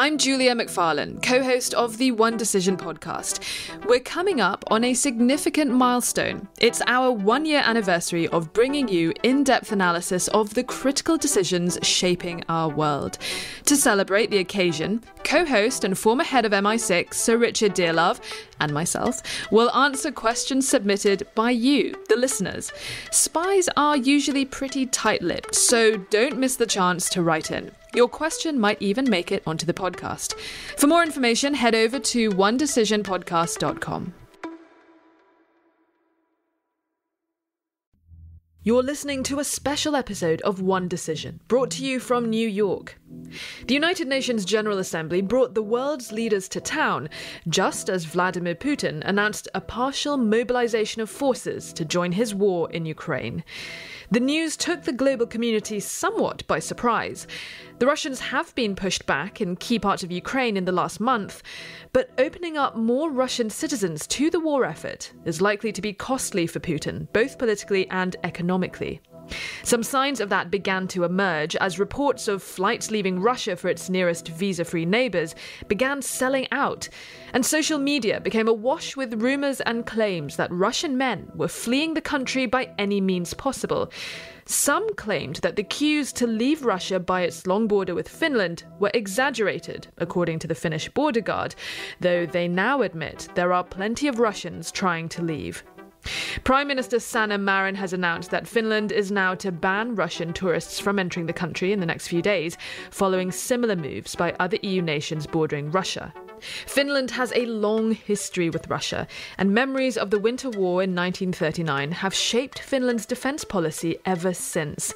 I'm Julia McFarlane, co host of the One Decision podcast. We're coming up on a significant milestone. It's our one year anniversary of bringing you in depth analysis of the critical decisions shaping our world. To celebrate the occasion, co host and former head of MI6, Sir Richard Dearlove, and myself will answer questions submitted by you, the listeners. Spies are usually pretty tight lipped, so don't miss the chance to write in. Your question might even make it onto the podcast. For more information, head over to onedecisionpodcast.com. You're listening to a special episode of One Decision, brought to you from New York. The United Nations General Assembly brought the world's leaders to town just as Vladimir Putin announced a partial mobilization of forces to join his war in Ukraine. The news took the global community somewhat by surprise. The Russians have been pushed back in key parts of Ukraine in the last month, but opening up more Russian citizens to the war effort is likely to be costly for Putin, both politically and economically. Some signs of that began to emerge as reports of flights leaving Russia for its nearest visa free neighbours began selling out, and social media became awash with rumours and claims that Russian men were fleeing the country by any means possible. Some claimed that the queues to leave Russia by its long border with Finland were exaggerated, according to the Finnish border guard, though they now admit there are plenty of Russians trying to leave. Prime Minister Sanna Marin has announced that Finland is now to ban Russian tourists from entering the country in the next few days, following similar moves by other EU nations bordering Russia. Finland has a long history with Russia, and memories of the Winter War in 1939 have shaped Finland's defence policy ever since.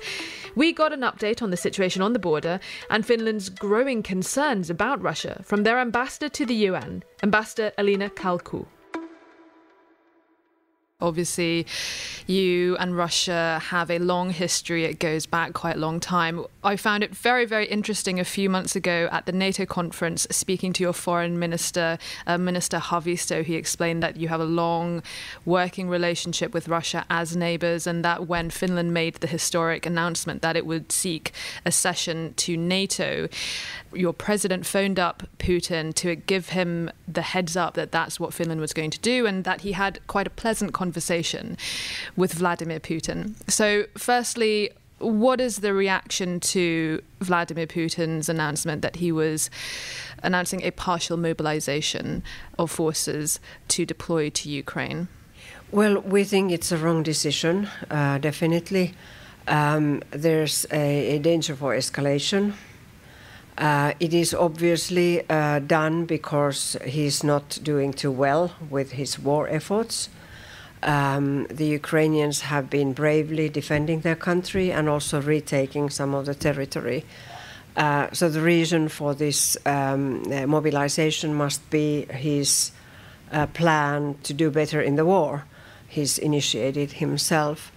We got an update on the situation on the border and Finland's growing concerns about Russia from their ambassador to the UN, Ambassador Elina Kalkku. Obviously, you and Russia have a long history. It goes back quite a long time. I found it very, very interesting a few months ago at the NATO conference, speaking to your foreign minister, uh, Minister Haavisto. He explained that you have a long working relationship with Russia as neighbors, and that when Finland made the historic announcement that it would seek accession to NATO, your president phoned up Putin to give him the heads up that that's what Finland was going to do, and that he had quite a pleasant conversation with Vladimir Putin. So, firstly, what is the reaction to Vladimir Putin's announcement that he was announcing a partial mobilization of forces to deploy to Ukraine? Well, we think it's a wrong decision, uh, definitely. Um, there's a, a, danger for escalation. Uh, it is obviously uh, done because he's not doing too well with his war efforts. Um, the Ukrainians have been bravely defending their country and also retaking some of the territory. Uh, so the reason for this um, uh, mobilization must be his uh, plan to do better in the war. He's initiated himself.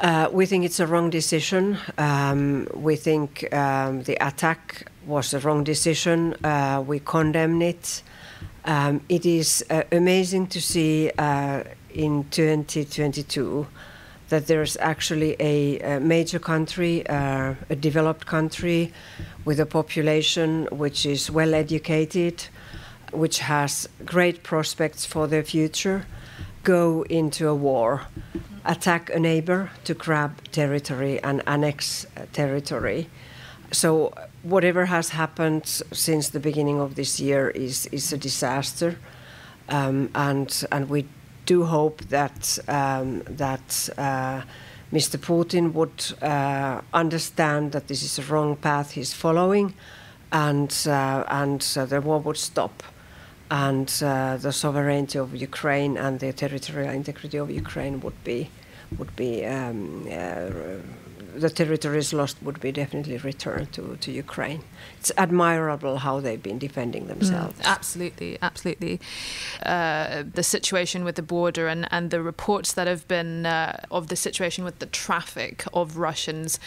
Uh, we think it's a wrong decision. Um, we think um, the attack was a wrong decision. Uh, we condemn it. Um, it is uh, amazing to see uh, in 2022 that there's actually a, a major country, uh, a developed country with a population which is well educated, which has great prospects for their future, go into a war, attack a neighbor to grab territory and annex territory. So whatever has happened since the beginning of this year is is a disaster, um, and and we do hope that um, that uh, Mr. Putin would uh, understand that this is a wrong path he's following, and uh, and the war would stop, and uh, the sovereignty of Ukraine and the territorial integrity of Ukraine would be would be um, uh, the territories lost would be definitely returned to, to Ukraine. It's admirable how they've been defending themselves. Mm, absolutely, absolutely. Uh, the situation with the border and, and the reports that have been uh, of the situation with the traffic of Russians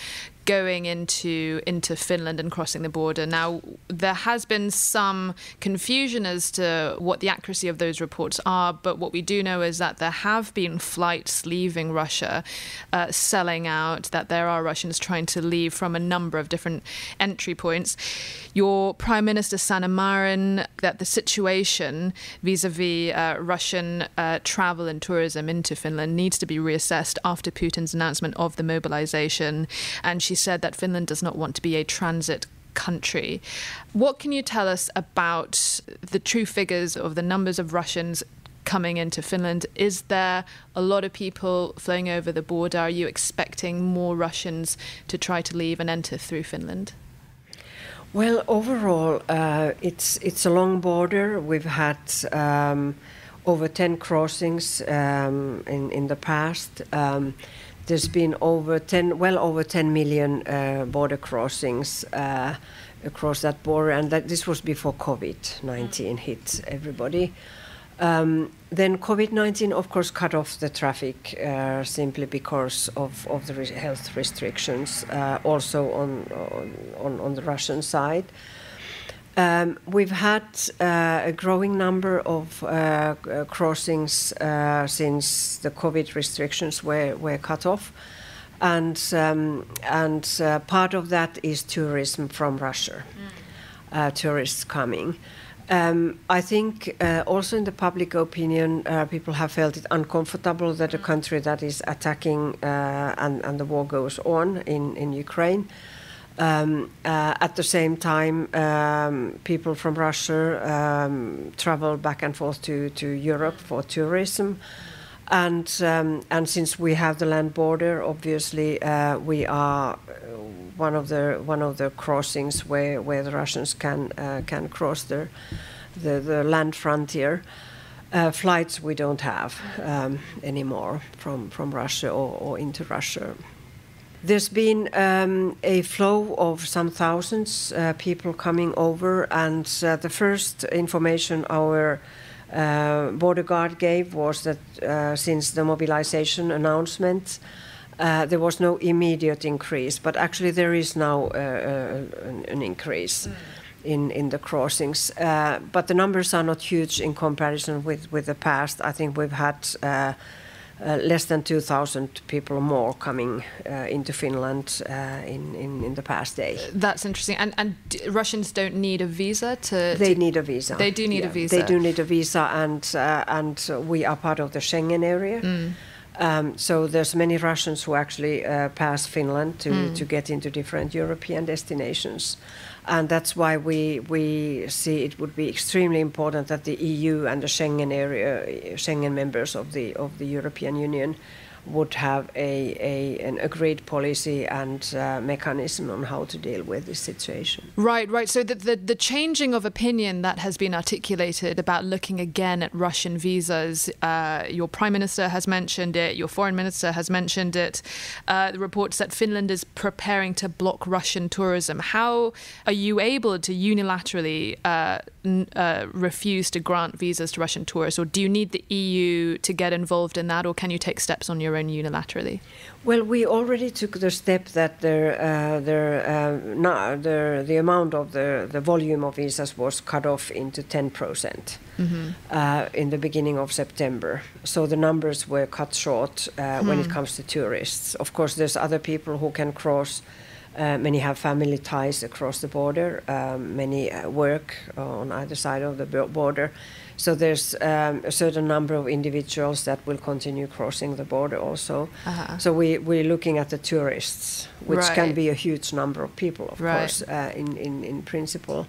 going into into Finland and crossing the border. Now, there has been some confusion as to what the accuracy of those reports are, but what we do know is that there have been flights leaving Russia, uh, selling out. That there are Russians trying to leave from a number of different entry points. Your Prime Minister Sanna Marin that the situation vis-a-vis uh, Russian uh, travel and tourism into Finland needs to be reassessed after Putin's announcement of the mobilization, and she said that Finland does not want to be a transit country. What can you tell us about the true figures of the numbers of Russians coming into Finland? Is there a lot of people flowing over the border? Are you expecting more Russians to try to leave and enter through Finland? Well, overall, uh, it's it's a long border. We've had um, over ten crossings um, in in the past. Um, there's been over 10, well over 10 million uh, border crossings uh, across that border, and that this was before COVID-19 hit everybody. Um, then COVID-19, of course, cut off the traffic uh, simply because of, of the re- health restrictions, uh, also on, on, on the Russian side. Um, we've had uh, a growing number of uh, crossings uh, since the COVID restrictions were, were cut off. And, um, and uh, part of that is tourism from Russia, mm. tourists coming. Um, I think uh, also in the public opinion, uh, people have felt it uncomfortable that a country that is attacking uh, and, and the war goes on in, in Ukraine um, uh, at the same time, um, people from Russia um, travel back and forth to, to Europe for tourism. And, um, and since we have the land border, obviously, uh, we are uh, one of the, one of the crossings where, where the Russians can, uh, can cross the, the, land frontier. Uh, flights we don't have um, anymore from, from Russia or, or into Russia. There's been um, a flow of some thousands uh, people coming over, and uh, the first information our uh, border guard gave was that uh, since the mobilization announcement, uh, there was no immediate increase, but actually there is now uh, an, an, increase. Mm. In, in the crossings, but the numbers are not huge in comparison with, with the past. I think we've had uh, less than 2,000 people more coming uh, into Finland uh, in, in, in, the past day. That's interesting. And, and Russians don't need a visa to. They to, need a visa. They do need yeah, a visa. They do need a visa, and uh, and we are part of the Schengen area. Mm. Um, so there's many Russians who actually uh, pass Finland to, mm. to get into different European destinations and that's why we we see it would be extremely important that the EU and the Schengen area, Schengen members of the of the European Union, would have a, a an agreed policy and uh, mechanism on how to deal with this situation. Right, right. So the, the, the changing of opinion that has been articulated about looking again at Russian visas, uh, your prime minister has mentioned it, your foreign minister has mentioned it. Uh, the reports that Finland is preparing to block Russian tourism. How are you able to unilaterally uh, uh, refuse to grant visas to Russian tourists, or do you need the EU to get involved in that, or can you take steps on your own unilaterally? Well, we already took the step that the, uh, the, uh, no, the, the amount of the, the volume of visas was cut off into 10% mm-hmm. uh, in the beginning of September. So the numbers were cut short uh, when it hmm. comes to tourists. Of course, there's other people who can cross. Uh, many have family ties across the border. Um, many uh, work on either side of the border. So there's um, a certain number of individuals that will continue crossing the border also. Uh-huh. So we, we're looking at the tourists, which right. can be a huge number of people, of right. course, uh, in, in, in principle.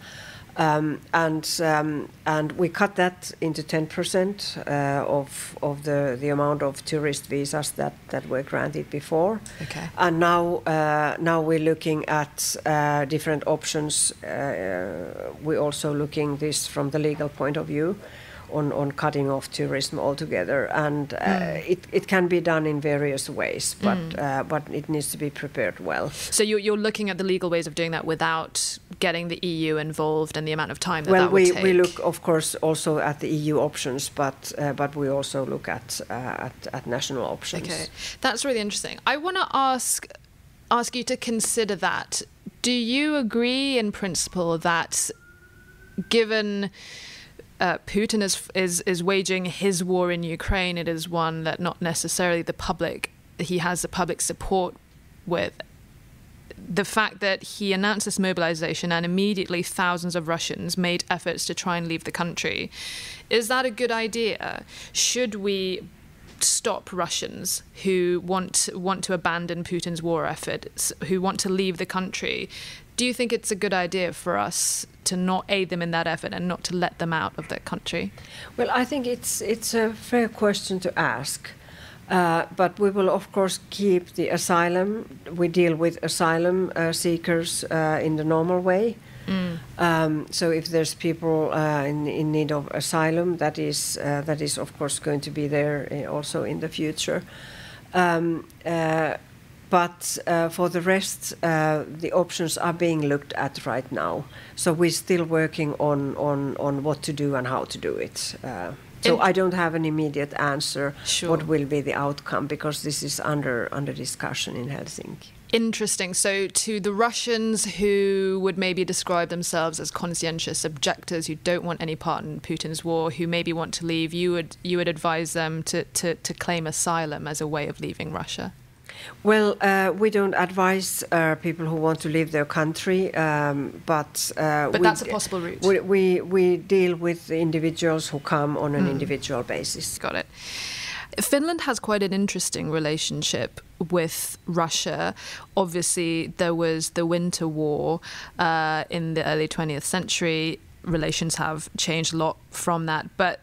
Um, and um, and we cut that into 10% uh, of of the, the amount of tourist visas that, that were granted before. Okay. And now uh, now we're looking at uh, different options. Uh, we're also looking this from the legal point of view on, on cutting off tourism altogether. And uh, mm. it, it can be done in various ways, but, mm. uh, but it needs to be prepared well. So you're, you're looking at the legal ways of doing that without getting the EU involved and the amount of time that well, that would we, take? we look, of course, also at the EU options, but, uh, but we also look at, uh, at, at national options. Okay, that's really interesting. I want to ask ask you to consider that. Do you agree in principle that given uh, Putin is, is is waging his war in Ukraine, it is one that not necessarily the public he has the public support with. The fact that he announced this mobilization and immediately thousands of Russians made efforts to try and leave the country, is that a good idea? Should we stop Russians who want want to abandon Putin's war efforts, who want to leave the country. Do you think it's a good idea for us to not aid them in that effort and not to let them out of their country? Well, I think it's it's a fair question to ask. Uh, but we will, of course, keep the asylum. We deal with asylum uh, seekers uh, in the normal way. Mm. Um, so if there's people uh, in, in, need of asylum, that is uh, that is of course going to be there uh, also in the future. Um, uh, but uh, for the rest, uh, the options are being looked at right now. So we're still working on on, on what to do and how to do it. so I don't have an immediate answer sure. what will be the outcome because this is under under discussion in Helsinki. Interesting. So, to the Russians who would maybe describe themselves as conscientious objectors, who don't want any part in Putin's war, who maybe want to leave, you would you would advise them to, to, to claim asylum as a way of leaving Russia. Well, uh, we don't advise uh, people who want to leave their country, um, but uh, but that's a possible route. We, we, we deal with individuals who come on an mm. individual basis. Got it. Finland has quite an interesting relationship with Russia. Obviously, there was the Winter War uh, in the early 20th century. Relations have changed a lot from that. But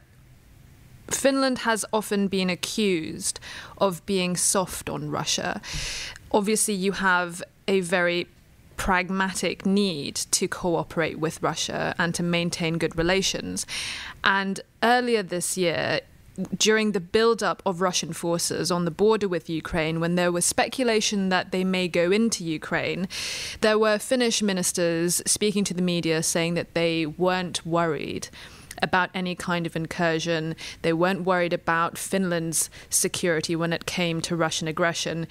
Finland has often been accused of being soft on Russia. Obviously, you have a very pragmatic need to cooperate with Russia and to maintain good relations. And earlier this year, during the build-up of Russian forces on the border with Ukraine, when there was speculation that they may go into Ukraine, there were Finnish ministers speaking to the media saying that they weren't worried about any kind of incursion. They weren't worried about Finland's security when it came to Russian aggression.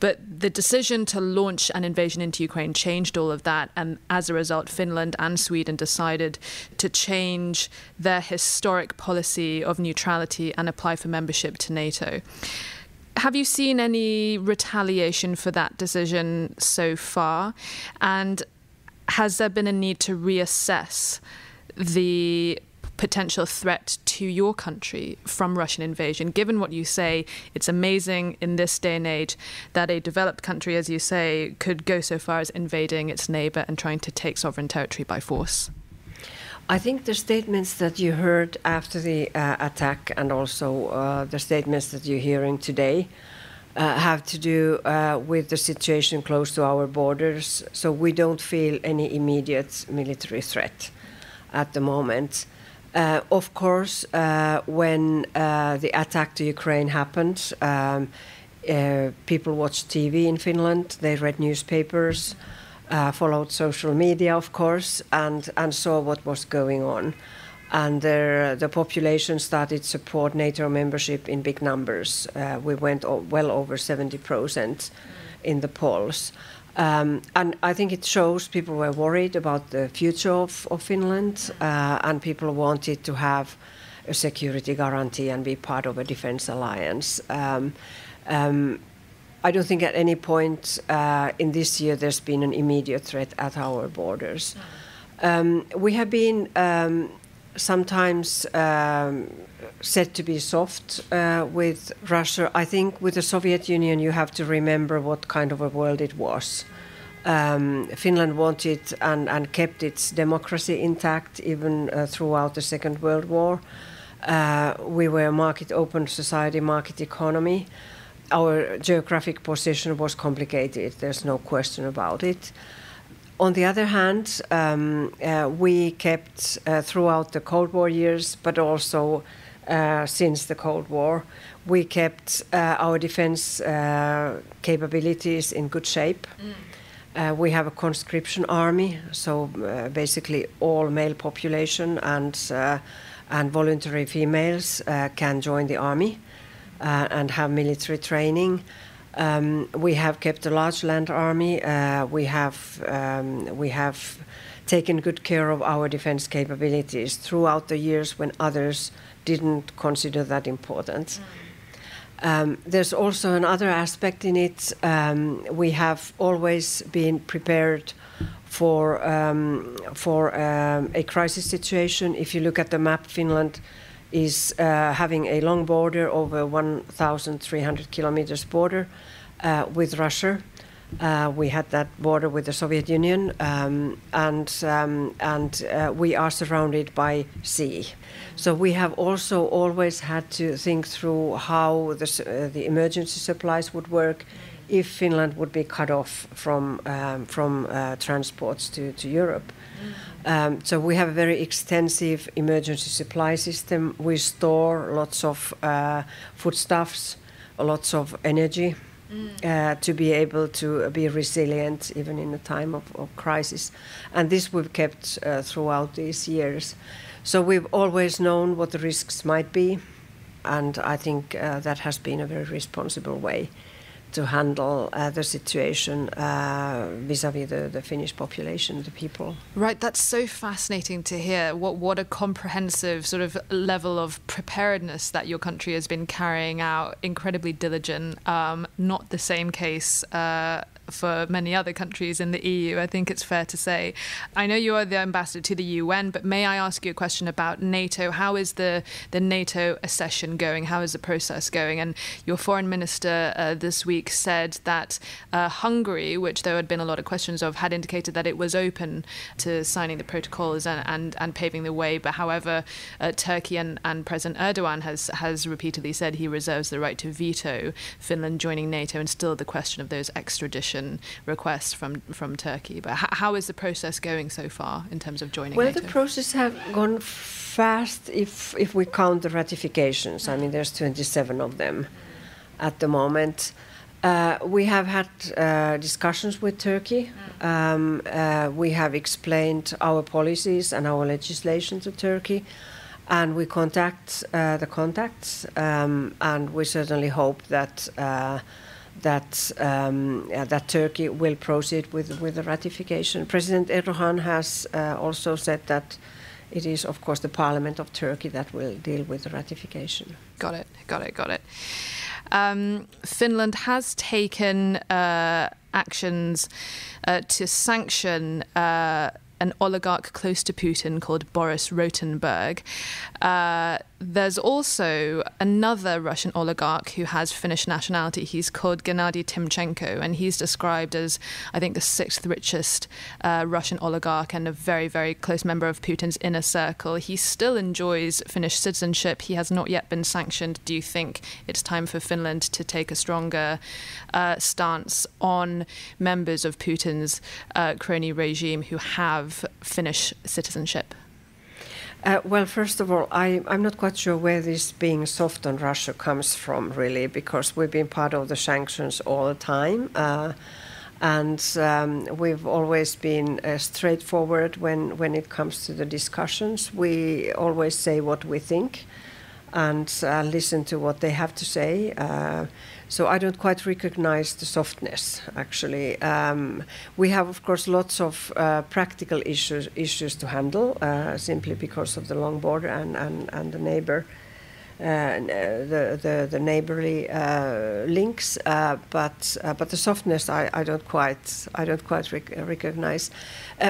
But the decision to launch an invasion into Ukraine changed all of that. And as a result, Finland and Sweden decided to change their historic policy of neutrality and apply for membership to NATO. Have you seen any retaliation for that decision so far? And has there been a need to reassess the potential threat to your country from Russian invasion. Given what you say, it's amazing in this day and age that a developed country, as you say, could go so far as invading its neighbor and trying to take sovereign territory by force. I think the statements that you heard after the uh, attack and also uh, the statements that you're hearing today uh, have to do uh, with the situation close to our borders. So we don't feel any immediate military threat at the moment. Uh, of course, uh, when uh, the attack to Ukraine happened, um, uh, people watched TV in Finland, they read newspapers, uh, followed social media, of course, and, and saw what was going on. And the population started support NATO membership in big numbers. Uh, we went well over 70% in the polls. Um, and I think it shows people were worried about the future of, of Finland, uh, and people wanted to have a security guarantee and be part of a defense alliance. Um, um, I don't think at any point uh, in this year there's been an immediate threat at our borders. Um, we have been um, sometimes um, said to be soft uh, with Russia. I think with the Soviet Union, you have to remember what kind of a world it was. Um, Finland wanted and, and, kept its democracy intact even uh, throughout the Second World War. Uh, we were a market open society, market economy. Our geographic position was complicated, there's no question about it. On the other hand, um, uh, we kept uh, throughout the Cold War years, but also uh, since the Cold War, we kept uh, our defense uh, capabilities in good shape. Mm. we have a conscription army, so basically all male population and and voluntary females can join the army and have military training. Um, we have kept a large land army. Uh, we have um, we have taken good care of our defense capabilities throughout the years when others didn't consider that important. Um, there's also another aspect in it. Um, we have always been prepared for um, for um, a crisis situation. If you look at the map, Finland is uh, having a long border over 1,300 kilometers border uh, with Russia. Uh, we had that border with the Soviet Union, um, and um, and uh, we are surrounded by sea. So we have also always had to think through how the, uh, the emergency supplies would work if Finland would be cut off from um, from uh, transports to, to Europe. Um, so we have a very extensive emergency supply system. We store lots of uh, foodstuffs, lots of energy. Uh, to be able to be resilient even in a time of, of crisis. And this we've kept uh, throughout these years. So we've always known what the risks might be, and I think uh, that has been a very responsible way to handle uh, the situation uh, vis-a-vis the, the, Finnish population, the people. Right, that's so fascinating to hear. What what a comprehensive sort of level of preparedness that your country has been carrying out. Incredibly diligent. Um, not the same case uh, for many other countries in the EU, I think it's fair to say. I know you are the ambassador to the UN, but may I ask you a question about NATO? How is the, the NATO accession going? How is the process going? And your foreign minister uh, this week said that uh, Hungary, which there had been a lot of questions of, had indicated that it was open to signing the protocols and, and, and paving the way. But however, uh, Turkey and, and President Erdogan has, has repeatedly said he reserves the right to veto Finland joining NATO and still the question of those extradition requests from from Turkey. But how is the process going so far in terms of joining? Well, NATO? the process have gone fast if if we count the ratifications. I mean, there's 27 of them at the moment. Uh, we have had uh, discussions with Turkey. Um, uh, we have explained our policies and our legislation to Turkey, and we contact uh, the contacts, um, and we certainly hope that uh, that um, uh, that Turkey will proceed with with the ratification. President Erdogan has uh, also said that it is, of course, the Parliament of Turkey that will deal with the ratification. Got it. Got it. Got it. Um, Finland has taken uh, actions uh, to sanction uh, an oligarch close to Putin called Boris Rotenberg. There's also another Russian oligarch who has Finnish nationality. He's called Gennady Timchenko, and he's described as, I think, the sixth richest uh, Russian oligarch and a very, very close member of Putin's inner circle. He still enjoys Finnish citizenship. He has not yet been sanctioned. Do you think it's time for Finland to take a stronger uh, stance on members of Putin's uh, crony regime who have Finnish citizenship? Uh, well, first of all, I, am not quite sure where this being soft on Russia comes from, really, because we've been part of the sanctions all the time. Uh, and um, we've always been uh, straightforward when, when it comes to the discussions. We always say what we think and uh, listen to what they have to say. Uh, so I don't quite recognize the softness. Actually, um, we have, of course, lots of uh, practical issues issues to handle, uh, simply because of the long border and and, and the neighbor. Uh, the, the, the neighborly uh, links, uh, but uh, but the softness I, I don't quite I don't quite rec- recognize.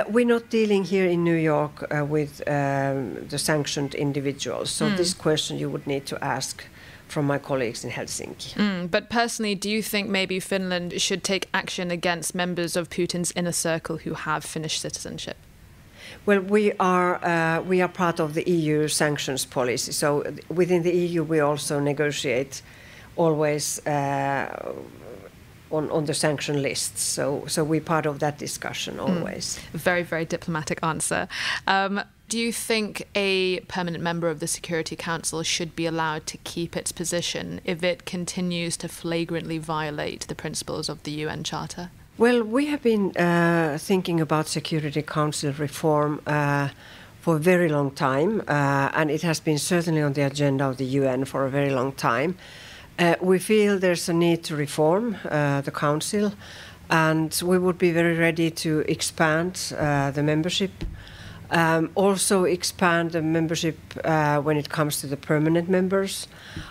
we're not dealing here in New York with um, the sanctioned individuals, so mm. this question you would need to ask from my colleagues in Helsinki. Mm, but personally, do you think maybe Finland should take action against members of Putin's inner circle who have Finnish citizenship? Well, we are uh, we are part of the EU sanctions policy. So within the EU, we also negotiate always uh, on on the sanction lists. So so we're part of that discussion hmm. always. Mm. Very very diplomatic answer. Um, do you think a permanent member of the Security Council should be allowed to keep its position if it continues to flagrantly violate the principles of the UN Charter? Well, we have been uh, thinking about Security Council reform uh, for a very long time, uh, and it has been certainly on the agenda of the UN for a very long time. Uh, we feel there's a need to reform uh, the council, and we would be very ready to expand uh, the membership. Um, also, expand the membership uh, when it comes to the permanent members,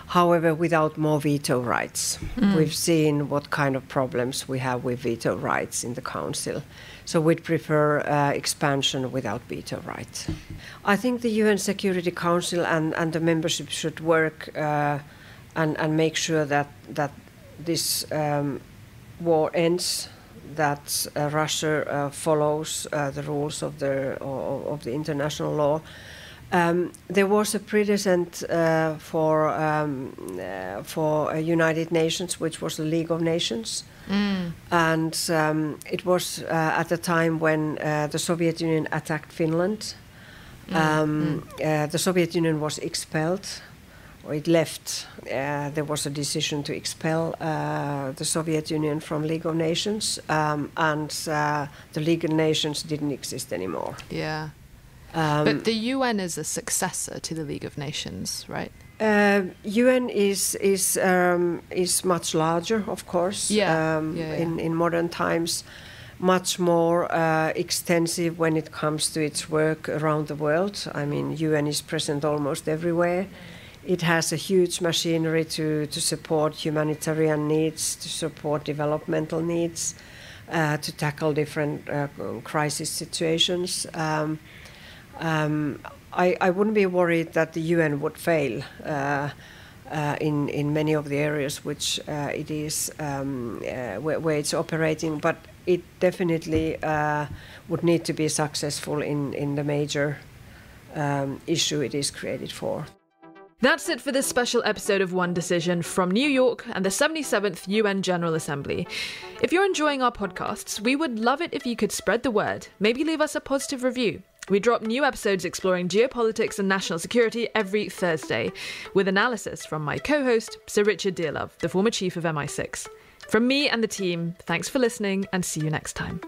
however, without more veto rights. Mm. We've seen what kind of problems we have with veto rights in the council. So we'd prefer uh, expansion without veto rights. I think the UN Security Council and, and the membership should work uh, and, and make sure that, that this um, war ends, that uh, Russia uh, follows uh, the rules of the, of, of the international law. Um, there was a precedent uh, for um, uh, for United Nations, which was the League of Nations, mm. and um, it was uh, at the time when the Soviet Union attacked Finland. Mm. Um, mm. the Soviet Union was expelled or it left, uh, there was a decision to expel uh, the Soviet Union from League of Nations, um, and uh, the League of Nations didn't exist anymore. Yeah. Um, but the UN is a successor to the League of Nations, right? UN uh, is is um, is much larger, of course. Yeah. Um, yeah, yeah. In in modern times, much more uh, extensive when it comes to its work around the world. I mean, UN is present almost everywhere. It has a huge machinery to, to support humanitarian needs, to support developmental needs, uh, to tackle different uh, crisis situations. Um, um, I, I, wouldn't be worried that the UN would fail uh, uh, in, in many of the areas which uh, it is um, uh, where, where, it's operating, but it definitely would need to be successful in, in the major um, issue it is created for. That's it for this special episode of One Decision from New York and the 77th UN General Assembly. If you're enjoying our podcasts, we would love it if you could spread the word, maybe leave us a positive review. We drop new episodes exploring geopolitics and national security every Thursday, with analysis from my co host, Sir Richard Dearlove, the former chief of MI6. From me and the team, thanks for listening and see you next time.